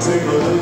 Take a look.